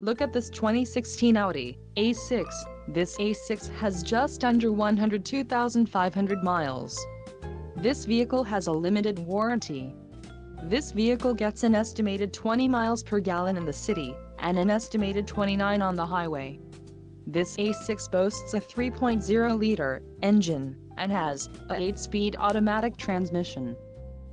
Look at this 2016 Audi A6. This A6 has just under 102,500 miles. This vehicle has a limited warranty. This vehicle gets an estimated 20 miles per gallon in the city, and an estimated 29 on the highway. This A6 boasts a 3.0-liter engine, and has a 8-speed automatic transmission.